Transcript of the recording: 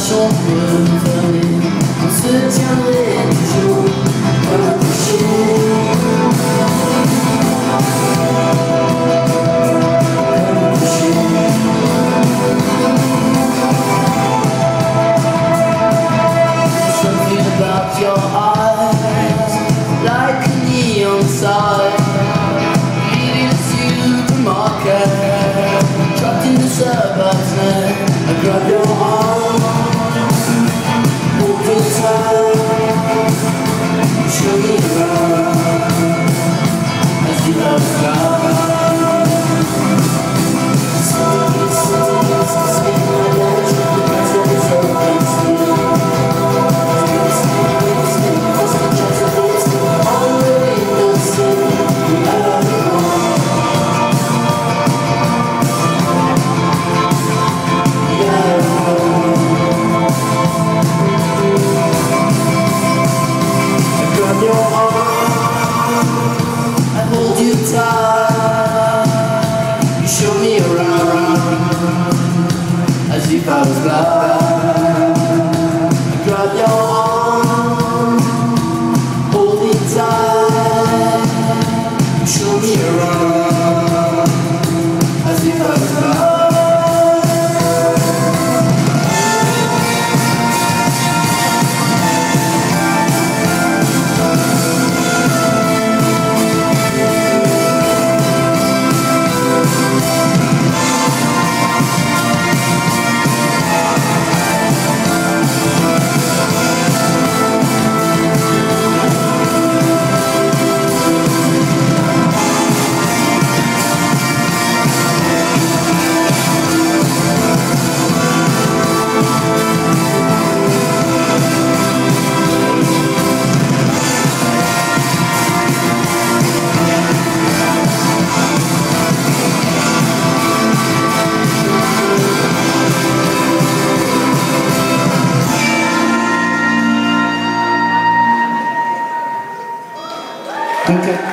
Sống vươn! Okay.